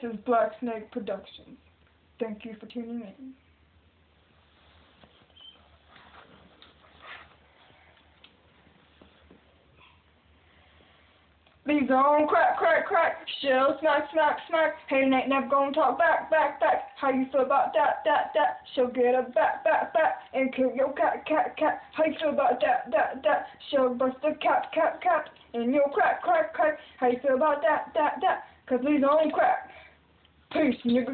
This is Black Snake Productions. Thank you for tuning in. Lizzza on crack, crack, crack, shell, smack, smack, smack. Hey, ain't never gonna talk back, back, back. How you feel about that, that, that? She'll get a back, back, back, and kill your cat, cat, cat. How you feel about that, that, that? She'll bust the cat, cat, cat, and you'll crack, crack, crack. How you feel about that, that, that? Cause Lizzza on crack. снег